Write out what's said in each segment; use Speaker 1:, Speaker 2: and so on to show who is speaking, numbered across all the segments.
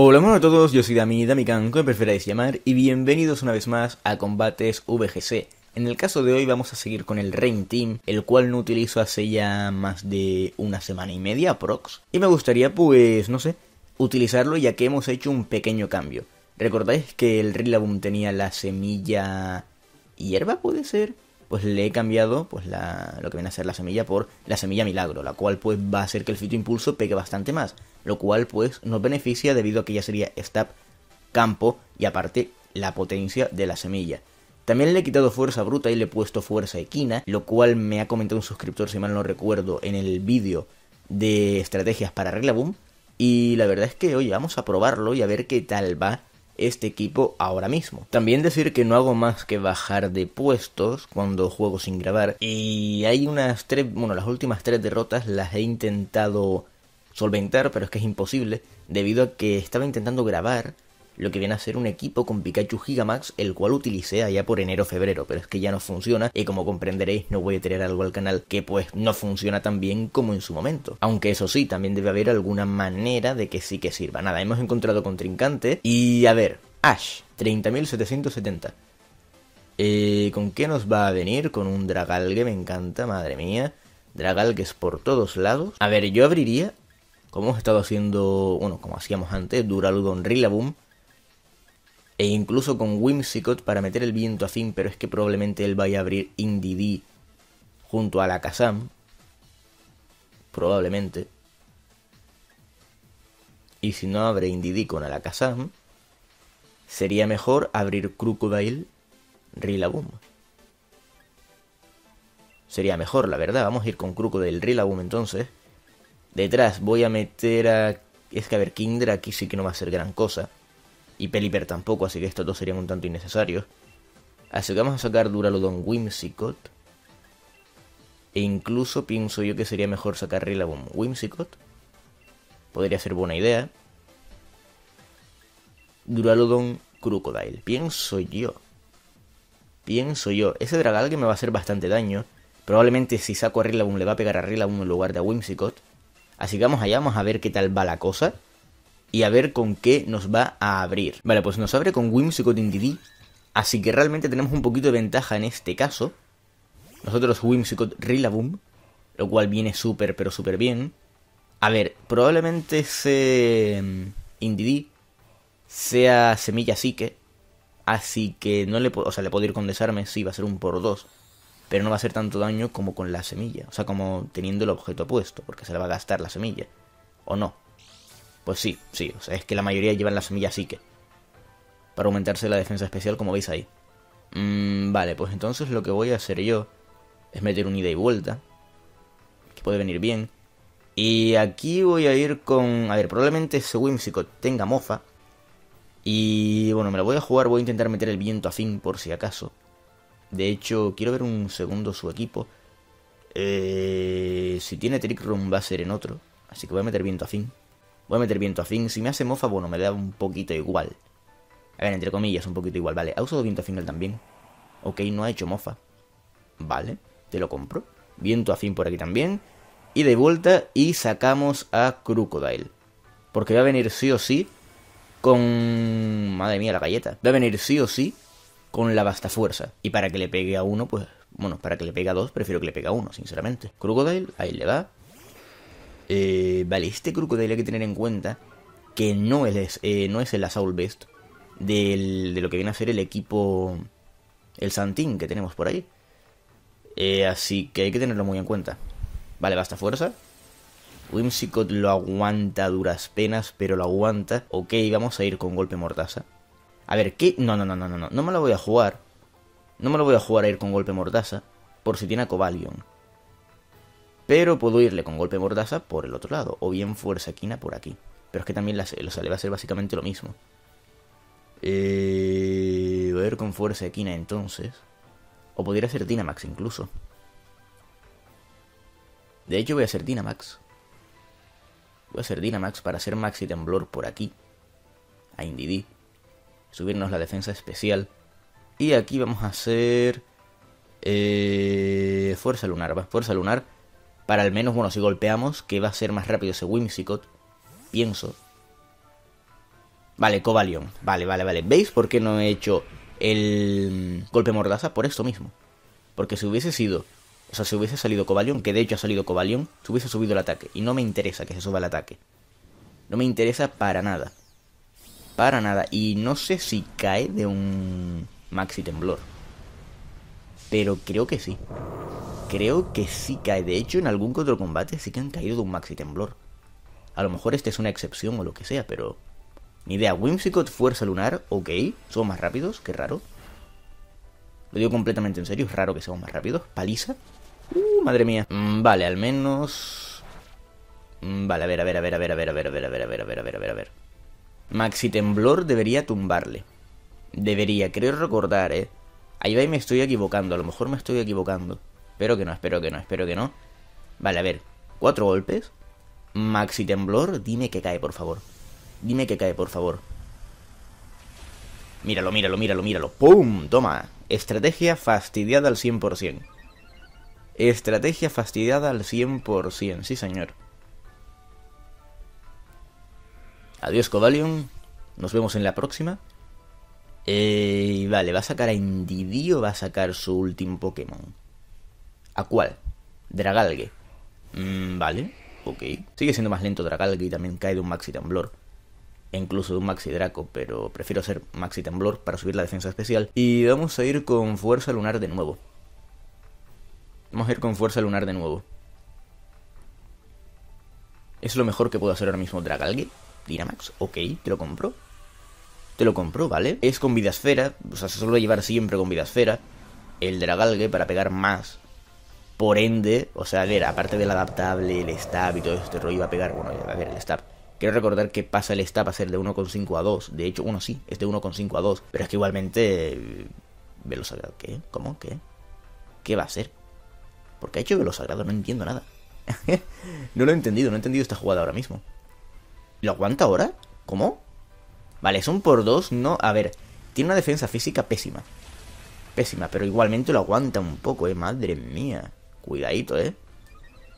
Speaker 1: Hola a todos, yo soy Dami, Damikan, como preferáis llamar, y bienvenidos una vez más a Combates VGC. En el caso de hoy vamos a seguir con el Rain Team, el cual no utilizo hace ya más de una semana y media, prox. Y me gustaría, pues, no sé, utilizarlo ya que hemos hecho un pequeño cambio. ¿Recordáis que el Rillaboom tenía la semilla hierba, puede ser? Pues le he cambiado pues la, lo que viene a ser la semilla por la semilla milagro, la cual pues va a hacer que el fito impulso pegue bastante más, lo cual pues nos beneficia debido a que ya sería stab, campo y aparte la potencia de la semilla. También le he quitado fuerza bruta y le he puesto fuerza equina, lo cual me ha comentado un suscriptor, si mal no recuerdo, en el vídeo de estrategias para Rillaboom. Y la verdad es que, oye, vamos a probarlo y a ver qué tal va este equipo ahora mismo. También decir que no hago más que bajar de puestos cuando juego sin grabar. Y hay unas tres, bueno, las últimas tres derrotas las he intentado solventar, pero es que es imposible, debido a que estaba intentando grabar lo que viene a ser un equipo con Pikachu Gigamax, el cual utilicé allá por enero-febrero, pero es que ya no funciona y como comprenderéis no voy a tener algo al canal que pues no funciona tan bien como en su momento. Aunque eso sí, también debe haber alguna manera de que sí que sirva. Nada, hemos encontrado contrincante y a ver, Ash, 30.770. Eh, ¿Con qué nos va a venir? Con un Dragalge, me encanta, madre mía. Dragalgues por todos lados. A ver, yo abriría, como hemos estado haciendo, bueno, como hacíamos antes, Duraludon Rillaboom e incluso con Whimsicott para meter el viento a fin, pero es que probablemente él vaya a abrir Indeedee junto a la Kazam. Probablemente. Y si no abre Indeedee con Alakazam, sería mejor abrir Crocodile Rillaboom. Sería mejor, la verdad. Vamos a ir con Crocodile Rillaboom entonces. Detrás voy a meter a... Es que a ver, Kindra aquí sí que no va a ser gran cosa. Y Pelipper tampoco, así que estos dos serían un tanto innecesarios. Así que vamos a sacar Duraludon Whimsicott. E incluso pienso yo que sería mejor sacar Rillaboom Whimsicott. Podría ser buena idea. Duraludon Crocodile. Pienso yo. Pienso yo. Ese Dragal que me va a hacer bastante daño. Probablemente si saco a Rillaboom le va a pegar a Rillaboom en lugar de a Whimsicott. Así que vamos allá, vamos a ver qué tal va la cosa y a ver con qué nos va a abrir. Vale, pues nos abre con Whimsicott Indeedee, así que realmente tenemos un poquito de ventaja en este caso. Nosotros Whimsicott Rillaboom, lo cual viene súper, pero súper bien. A ver, probablemente ese mm, Indeedee sea semilla psique, así que no le, o sea, le puedo ir con desarme, sí, va a ser un por dos, pero no va a hacer tanto daño como con la semilla, o sea, como teniendo el objeto puesto, porque se le va a gastar la semilla, o no. Pues sí, sí, o sea, es que la mayoría llevan la semilla psique. Para aumentarse la defensa especial, como veis ahí. Mm, vale, pues entonces lo que voy a hacer yo es meter un ida y vuelta. Que puede venir bien. Y aquí voy a ir con... A ver, probablemente ese Whimsicott tenga mofa. Y bueno, me lo voy a jugar, voy a intentar meter el viento a fin por si acaso. De hecho, quiero ver un segundo su equipo. Eh, si tiene Trick Room va a ser en otro. Así que voy a meter viento a fin. Voy a meter viento afín. Si me hace mofa, bueno, me da un poquito igual. A ver, entre comillas, un poquito igual. Vale, ha usado viento afín él también. Ok, no ha hecho mofa. Vale, te lo compro. Viento afín por aquí también. Y de vuelta y sacamos a Crocodile. Porque va a venir sí o sí con... Madre mía, la galleta. Va a venir sí o sí con la basta fuerza. Y para que le pegue a uno, pues... Bueno, para que le pegue a dos, prefiero que le pegue a uno, sinceramente. Crocodile, ahí le va. Eh, vale, este crocodile hay que tener en cuenta que no es, eh, no es el Assault Best de lo que viene a ser el equipo, el Santín que tenemos por ahí. Eh, así que hay que tenerlo muy en cuenta. Vale, basta fuerza. Whimsicott lo aguanta duras penas, pero lo aguanta. Ok, vamos a ir con golpe mortaza. A ver, ¿qué? No, no, no, no, no, no. No me lo voy a jugar. No me lo voy a jugar a ir con golpe mortaza. Por si tiene a Cobalion. Pero puedo irle con golpe mordaza por el otro lado, o bien fuerza quina por aquí. Pero es que también la, o sea, le va a ser básicamente lo mismo. Eh, voy a ir con fuerza equina entonces. O podría ser Dynamax incluso. De hecho voy a hacer Dynamax. Voy a hacer Dynamax para hacer Maxi Temblor por aquí. A Indeedee. Subirnos la defensa especial. Y aquí vamos a hacer... Eh, fuerza lunar, va. Fuerza lunar para al menos, bueno, si golpeamos, que va a ser más rápido ese Whimsicott. Pienso. Vale, Cobalion. Vale, vale, vale. ¿Veis por qué no he hecho el golpe mordaza? Por esto mismo. Porque si hubiese sido... O sea, si hubiese salido Cobalion, que de hecho ha salido Cobalion, se hubiese subido el ataque. Y no me interesa que se suba el ataque. No me interesa para nada. Para nada. Y no sé si cae de un Maxi Temblor. Pero creo que sí. Creo que sí cae. De hecho, en algún otro combate sí que han caído de un Maxi Temblor. A lo mejor este es una excepción o lo que sea, pero... Ni idea. Whimsicott, Fuerza Lunar, ok. Son más rápidos, qué raro. Lo digo completamente en serio, es raro que seamos más rápidos. Paliza. Uh, madre mía. vale, al menos... vale, a ver, a ver, a ver, a ver, a ver, a ver, a ver, a ver, a ver, a ver, a ver, a ver, a ver. Maxi Temblor debería tumbarle. Debería, creo recordar, eh. Ahí va y me estoy equivocando, a lo mejor me estoy equivocando. Espero que no, espero que no, espero que no. Vale, a ver. Cuatro golpes. Maxi Temblor, dime que cae, por favor. Dime que cae, por favor. Míralo, míralo, míralo, míralo. ¡Pum! Toma. Estrategia fastidiada al 100%. Estrategia fastidiada al 100%, sí señor. Adiós Covalion. Nos vemos en la próxima. Eh, vale, ¿va a sacar a Indidi o va a sacar su último Pokémon? ¿A cuál? Dragalge. Mm, vale, ok. Sigue siendo más lento Dragalge y también cae de un Maxi Temblor. E incluso de un Maxi Draco, pero prefiero hacer Maxi Temblor para subir la defensa especial. Y vamos a ir con Fuerza Lunar de nuevo. Vamos a ir con Fuerza Lunar de nuevo. Es lo mejor que puedo hacer ahora mismo Dragalge. Dynamax, ok, te lo compro. Te lo compro, ¿vale? Es con vida esfera, o sea, se suele llevar siempre con vida esfera. El Dragalge para pegar más. Por ende, o sea, a ver, aparte del adaptable, el stab y todo este rollo, va a pegar, bueno, a ver, el stab. Quiero recordar que pasa el stab a ser de 1,5 a 2. De hecho, uno sí, es de 1,5 a 2. Pero es que igualmente... Velo sagrado, ¿qué? ¿Cómo? ¿Qué? ¿Qué va a ser? ¿Por qué ha hecho velo sagrado? No entiendo nada. no lo he entendido, no he entendido esta jugada ahora mismo. ¿Lo aguanta ahora? ¿Cómo? Vale, es un por dos, no... A ver, tiene una defensa física pésima. Pésima, pero igualmente lo aguanta un poco, eh. Madre mía. Cuidadito, eh.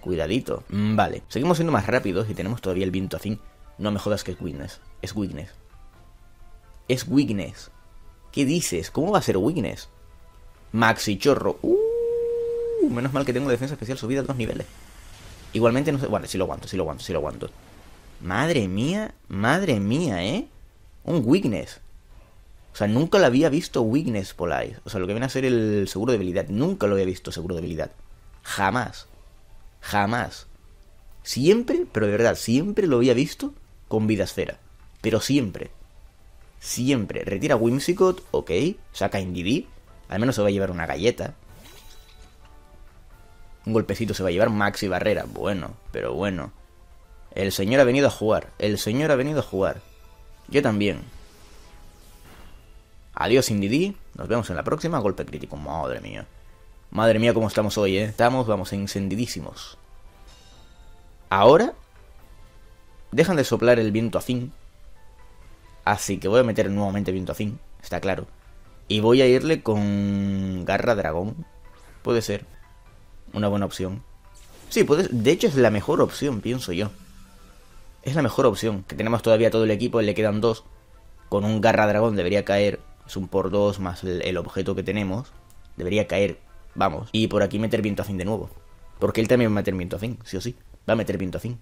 Speaker 1: Cuidadito. Mm, vale, seguimos siendo más rápidos y tenemos todavía el viento afín. No me jodas que es weakness. Es weakness. Es weakness. ¿Qué dices? ¿Cómo va a ser weakness? Maxi chorro. Uh, menos mal que tengo defensa especial subida a dos niveles. Igualmente no sé... Vale, sí lo aguanto, sí lo aguanto, sí lo aguanto. Madre mía, madre mía, ¿eh? Un weakness. O sea, nunca lo había visto weakness Polite. O sea, lo que viene a ser el seguro de habilidad. Nunca lo había visto seguro de habilidad. Jamás. Jamás. Siempre, pero de verdad, siempre lo había visto con vida esfera. Pero siempre. Siempre. Retira Whimsicott, ok. Saca Indidi. Al menos se va a llevar una galleta. Un golpecito se va a llevar Maxi Barrera. Bueno, pero bueno. El señor ha venido a jugar. El señor ha venido a jugar. Yo también. Adiós, Indidi. Nos vemos en la próxima. Golpe crítico. Madre mía. Madre mía, cómo estamos hoy, ¿eh? Estamos, vamos, encendidísimos. Ahora... Dejan de soplar el viento afín. Así que voy a meter nuevamente viento afín. Está claro. Y voy a irle con garra dragón. Puede ser. Una buena opción. Sí, puede... de hecho es la mejor opción, pienso yo. Es la mejor opción. Que tenemos todavía todo el equipo, le quedan dos. Con un garra dragón debería caer. Es un por dos más el, objeto que tenemos. Debería caer. Vamos. Y por aquí meter viento a fin de nuevo. Porque él también va a meter viento a fin, sí o sí. Va a meter viento a fin.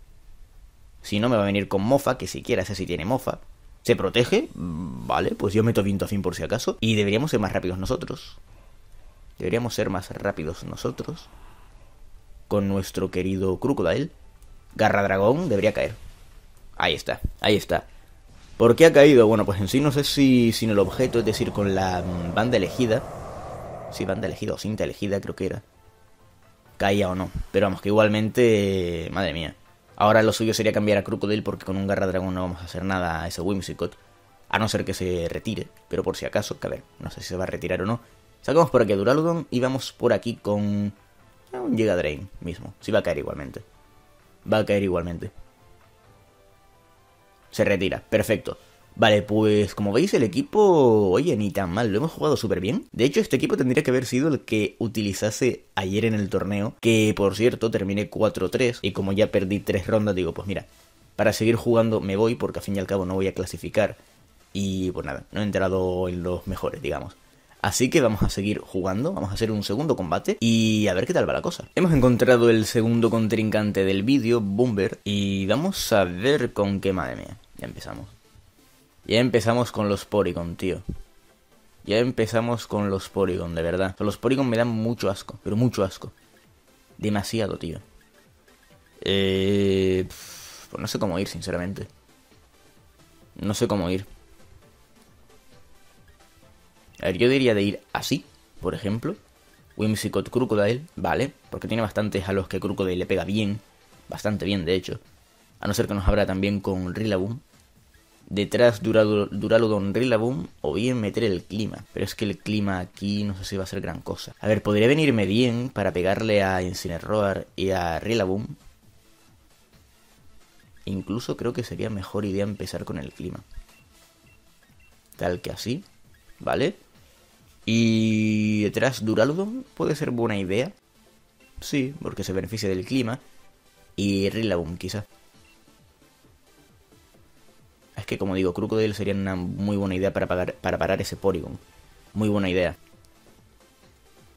Speaker 1: Si no, me va a venir con mofa, que siquiera sé si tiene mofa. ¿Se protege? Mm, vale, pues yo meto viento a fin por si acaso. Y deberíamos ser más rápidos nosotros. Deberíamos ser más rápidos nosotros. Con nuestro querido Crocodile. Garra Dragón debería caer. Ahí está, ahí está. ¿Por qué ha caído? Bueno, pues en sí no sé si sin el objeto, es decir, con la mm, banda elegida. Si banda elegida o cinta elegida, creo que era. Caía o no. Pero vamos, que igualmente. Madre mía. Ahora lo suyo sería cambiar a Crocodile porque con un Garra Dragón no vamos a hacer nada a ese Whimsicott. A no ser que se retire. Pero por si acaso, que a ver, no sé si se va a retirar o no. Sacamos por aquí a Duraludon y vamos por aquí con. Un Giga Drain mismo. Si va a caer igualmente. Va a caer igualmente. Se retira, perfecto. Vale, pues como veis el equipo, oye, ni tan mal, lo hemos jugado súper bien. De hecho, este equipo tendría que haber sido el que utilizase ayer en el torneo, que por cierto terminé 4-3 y como ya perdí 3 rondas, digo, pues mira, para seguir jugando me voy porque al fin y al cabo no voy a clasificar Y pues nada, no he entrado en los mejores, digamos. Así que vamos a seguir jugando, vamos a hacer un segundo combate y a ver qué tal va la cosa. Hemos encontrado el segundo contrincante del vídeo, Boomber, y vamos a ver con qué madre mía. Ya empezamos. Ya empezamos con los Porygon, tío. Ya empezamos con los Porygon, de verdad. Los Porygon me dan mucho asco, pero mucho asco. Demasiado, tío. Eh, pues no sé cómo ir, sinceramente. No sé cómo ir. A ver, yo diría de ir así, por ejemplo. Whimsicott Crocodile, vale, porque tiene bastantes a los que Crocodile le pega bien. Bastante bien, de hecho. A no ser que nos abra también con Rillaboom. Detrás Duraludon Rillaboom o bien meter el clima. Pero es que el clima aquí no sé si va a ser gran cosa. A ver, podría venirme bien para pegarle a Incineroar y a Rillaboom. Incluso creo que sería mejor idea empezar con el clima. Tal que así, ¿vale? Y detrás Duraludon puede ser buena idea. Sí, porque se beneficia del clima. Y Rillaboom quizá. Que como digo, Crocodile sería una muy buena idea para, para parar ese Porygon. Muy buena idea.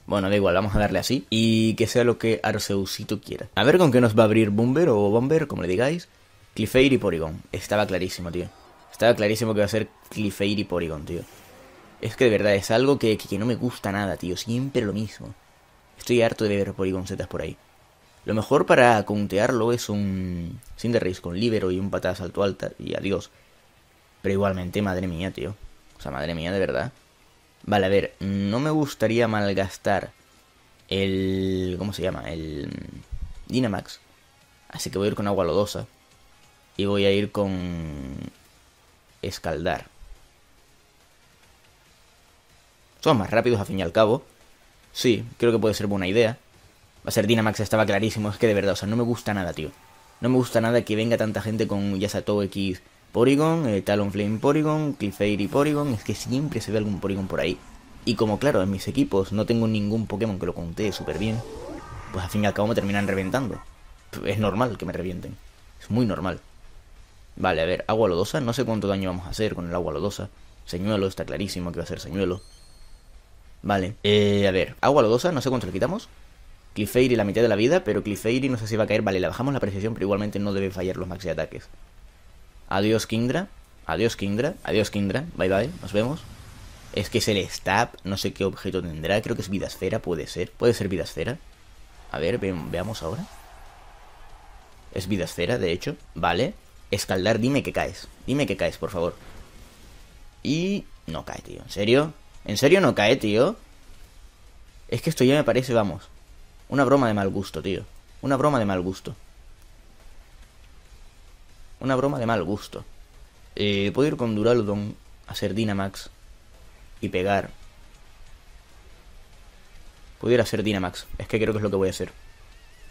Speaker 1: Bueno, da igual, vamos a darle así. Y que sea lo que Arceusito quiera. A ver con qué nos va a abrir Bomber o Bomber, como le digáis. Clefairy y Porygon. Estaba clarísimo, tío. Estaba clarísimo que va a ser Clefairy y Porygon, tío. Es que de verdad es algo que, que, no me gusta nada, tío. Siempre lo mismo. Estoy harto de ver Porygon Z por ahí. Lo mejor para contearlo es un Cinderace con Libero y un patada salto alta y adiós. Pero igualmente, madre mía, tío. O sea, madre mía, de verdad. Vale, a ver, no me gustaría malgastar el... ¿Cómo se llama? El Dynamax. Así que voy a ir con agua lodosa. Y voy a ir con... Escaldar. Son más rápidos, a fin y al cabo. Sí, creo que puede ser buena idea. Va a ser Dynamax, estaba clarísimo. Es que de verdad, o sea, no me gusta nada, tío. No me gusta nada que venga tanta gente con Yasato X Porygon, eh, Talonflame Porygon, Clefairy Porygon. Es que siempre se ve algún Porygon por ahí. Y como, claro, en mis equipos no tengo ningún Pokémon que lo conté súper bien, pues al fin y al cabo me terminan reventando. Es normal que me revienten. Es muy normal. Vale, a ver, agua lodosa. No sé cuánto daño vamos a hacer con el agua lodosa. Señuelo, está clarísimo que va a ser señuelo. Vale. Eh, a ver, agua lodosa, no sé cuánto le quitamos. Clefairy la mitad de la vida, pero Clefairy no sé si va a caer. Vale, le bajamos la precisión, pero igualmente no debe fallar los maxi ataques. Adiós, Kingdra. Adiós, Kingdra. Adiós, Kingdra. Bye, bye. Nos vemos. Es que es el Stab. No sé qué objeto tendrá. Creo que es vida esfera. Puede ser. Puede ser vida esfera. A ver, veamos ahora. Es vida esfera, de hecho. Vale. Escaldar, dime que caes. Dime que caes, por favor. Y... No cae, tío. ¿En serio? ¿En serio no cae, tío? Es que esto ya me parece, vamos, una broma de mal gusto, tío. Una broma de mal gusto. Una broma de mal gusto. Eh, puedo ir con Duraludon, hacer Dynamax y pegar. Puedo ir a hacer Dynamax. Es que creo que es lo que voy a hacer.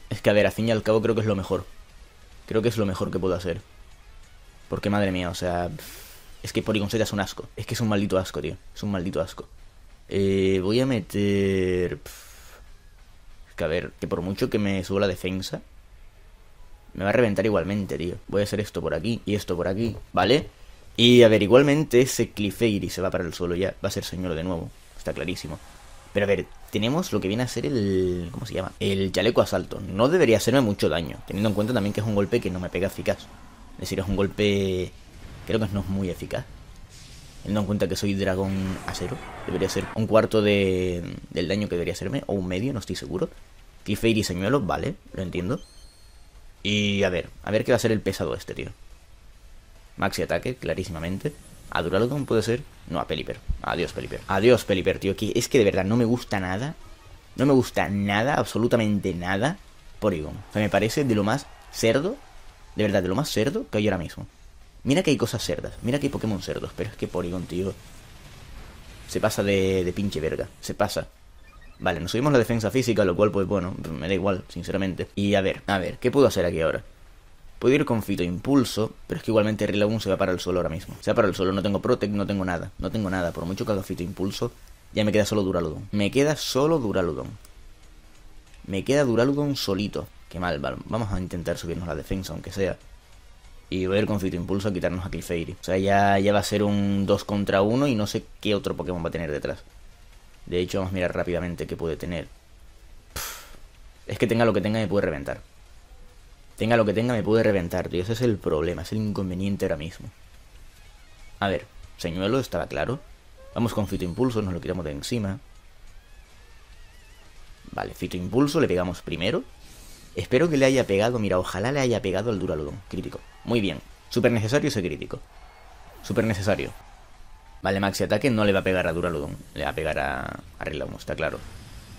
Speaker 1: Es que, a ver, a fin y al cabo creo que es lo mejor. Creo que es lo mejor que puedo hacer. Porque, madre mía, o sea... Es que Porygon Z es un asco. Es que es un maldito asco, tío. Es un maldito asco. Eh, voy a meter... Es que a ver, que por mucho que me suba la defensa... Me va a reventar igualmente, tío. Voy a hacer esto por aquí y esto por aquí, ¿vale? Y a ver, igualmente ese Clefairy se va para el suelo ya. Va a ser señor de nuevo. Está clarísimo. Pero a ver, tenemos lo que viene a ser el... ¿Cómo se llama? El chaleco asalto. No debería hacerme mucho daño. Teniendo en cuenta también que es un golpe que no me pega eficaz. Es decir, es un golpe creo que no es muy eficaz. Teniendo en cuenta que soy dragón acero, debería ser un cuarto de, del daño que debería hacerme, o un medio, no estoy seguro. Clefairy señuelo, vale, lo entiendo. Y a ver, a ver qué va a ser el pesado este, tío. Maxi ataque, clarísimamente. A Duraludon puede ser. No, a Peliper. Adiós, Peliper. Adiós, Peliper, tío. es que de verdad no me gusta nada. No me gusta nada, absolutamente nada. Porygon. O sea, me parece de lo más cerdo. De verdad, de lo más cerdo que hay ahora mismo. Mira que hay cosas cerdas, mira que hay Pokémon cerdos, pero es que Porygon, tío. Se pasa de, de pinche verga, se pasa. Vale, nos subimos la defensa física, lo cual, pues bueno, me da igual, sinceramente. Y a ver, a ver, ¿qué puedo hacer aquí ahora? Puedo ir con Fito Impulso, pero es que igualmente Rillaboom se va para el suelo ahora mismo. Se va para el suelo, no tengo Protect, no tengo nada. No tengo nada, por mucho que haga Fito Impulso, ya me queda solo Duraludon. Me queda solo Duraludon. Me queda Duraludon solito. Qué mal, vale. Vamos a intentar subirnos la defensa, aunque sea. Y voy a ir con Fito Impulso a quitarnos a Clefairy. O sea, ya, ya va a ser un 2 contra 1 y no sé qué otro Pokémon va a tener detrás. De hecho, vamos a mirar rápidamente qué puede tener. es que tenga lo que tenga me puede reventar. Tenga lo que tenga me puede reventar, tío. Ese es el problema, es el inconveniente ahora mismo. A ver, señuelo, estaba claro. Vamos con Fito Impulso, nos lo quitamos de encima. Vale, Fito Impulso, le pegamos primero. Espero que le haya pegado, mira, ojalá le haya pegado al Duraludon. Crítico. Muy bien. Súper necesario ese crítico. Súper necesario. Vale, Maxi Ataque no le va a pegar a Duraludon. Le va a pegar a, a Rillaum, está claro.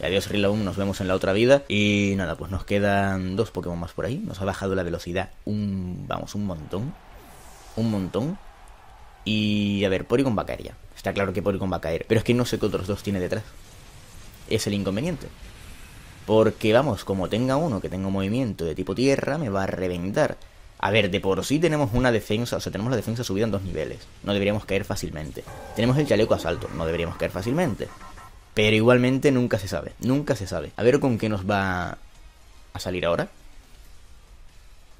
Speaker 1: Y adiós Rillaum, nos vemos en la otra vida. Y nada, pues nos quedan dos Pokémon más por ahí. Nos ha bajado la velocidad un... vamos, un montón. Un montón. Y a ver, Porygon va a caer ya. Está claro que Porygon va a caer. Pero es que no sé qué otros dos tiene detrás. Es el inconveniente. Porque vamos, como tenga uno que tenga movimiento de tipo tierra, me va a reventar. A ver, de por sí tenemos una defensa, o sea, tenemos la defensa subida en dos niveles. No deberíamos caer fácilmente. Tenemos el chaleco asalto, no deberíamos caer fácilmente. Pero igualmente nunca se sabe, nunca se sabe. A ver con qué nos va a salir ahora.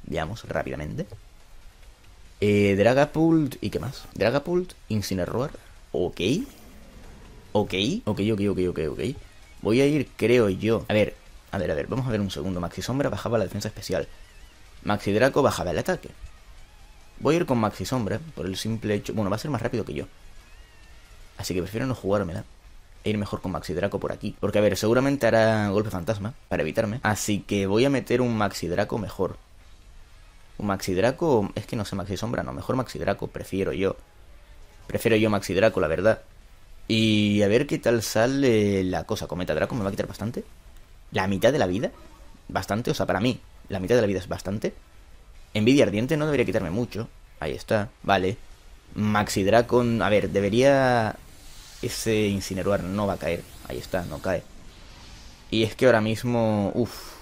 Speaker 1: Veamos rápidamente. Eh, Dragapult y qué más. Dragapult, Incineroar, ok. Ok, ok, ok, ok, ok, ok. Voy a ir, creo yo. A ver, a ver, a ver, vamos a ver un segundo. Maxi Sombra bajaba la defensa especial. Maxi Draco bajaba el ataque. Voy a ir con Maxi Sombra por el simple hecho. Bueno, va a ser más rápido que yo. Así que prefiero no jugármela. E ir mejor con Maxi Draco por aquí. Porque, a ver, seguramente hará golpe fantasma para evitarme. Así que voy a meter un Maxi Draco mejor. Un Maxi Draco. Es que no sé, Maxi Sombra, no. Mejor Maxi Draco, prefiero yo. Prefiero yo Maxi Draco, la verdad. Y a ver qué tal sale la cosa. Cometa Draco me va a quitar bastante. La mitad de la vida. Bastante, o sea, para mí, la mitad de la vida es bastante. Envidia ardiente no debería quitarme mucho. Ahí está, vale. Maxi Draco, a ver, debería... Ese incineruar no va a caer. Ahí está, no cae. Y es que ahora mismo... Uff.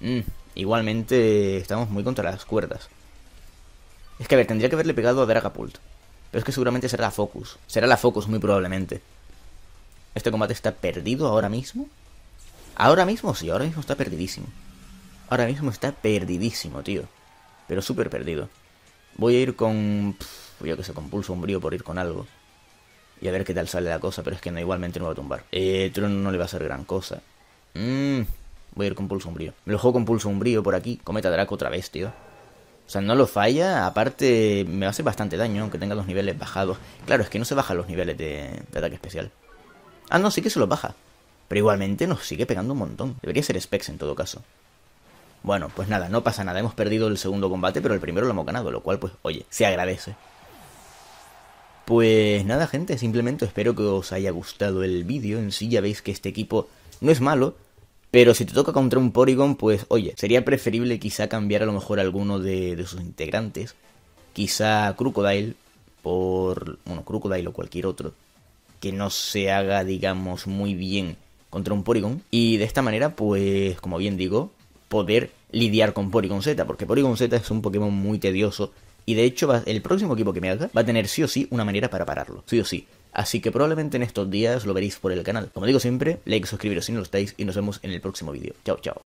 Speaker 1: Mm, igualmente estamos muy contra las cuerdas. Es que, a ver, tendría que haberle pegado a Dragapult. Pero es que seguramente será la Focus. Será la Focus, muy probablemente. ¿Este combate está perdido ahora mismo? Ahora mismo sí, ahora mismo está perdidísimo. Ahora mismo está perdidísimo, tío. Pero súper perdido. Voy a ir con... Pff, yo que sé, con pulso umbrío por ir con algo. Y a ver qué tal sale la cosa, pero es que no, igualmente no va a tumbar. Eh, Tron no le va a hacer gran cosa. Mmm... Voy a ir con pulso umbrío. Me lo juego con pulso umbrío por aquí. Cometa Draco otra vez, tío. O sea, no lo falla, aparte me va a hacer bastante daño, aunque tenga los niveles bajados. Claro, es que no se bajan los niveles de, de ataque especial. Ah, no, sí que se los baja. Pero igualmente nos sigue pegando un montón. Debería ser Specs en todo caso. Bueno, pues nada, no pasa nada. Hemos perdido el segundo combate, pero el primero lo hemos ganado, lo cual, pues, oye, se agradece. Pues nada, gente, simplemente espero que os haya gustado el vídeo. En sí ya veis que este equipo no es malo, pero si te toca contra un Porygon, pues oye, sería preferible quizá cambiar a lo mejor alguno de, sus integrantes. Quizá Crocodile por, bueno, Crocodile o cualquier otro. Que no se haga, digamos, muy bien contra un Porygon. Y de esta manera, pues, como bien digo, poder lidiar con Porygon Z. Porque Porygon Z es un Pokémon muy tedioso. Y de hecho, el próximo equipo que me haga va a tener sí o sí una manera para pararlo. Sí o sí. Así que probablemente en estos días lo veréis por el canal. Como digo siempre, like, suscribiros si no lo estáis y nos vemos en el próximo vídeo. Chao, chao.